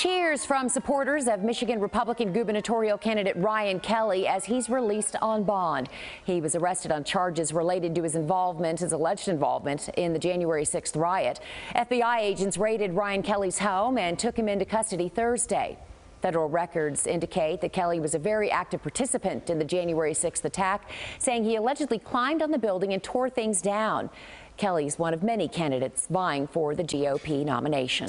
Cheers from supporters of Michigan Republican gubernatorial candidate Ryan Kelley as he's released on bond. He was arrested on charges related to his involvement, his alleged involvement in the January 6th riot. FBI agents raided Ryan Kelley's home and took him into custody Thursday. Federal records indicate that Kelley was a very active participant in the January 6th attack, saying he allegedly climbed on the building and tore things down. Kelley's one of many candidates vying for the GOP nomination.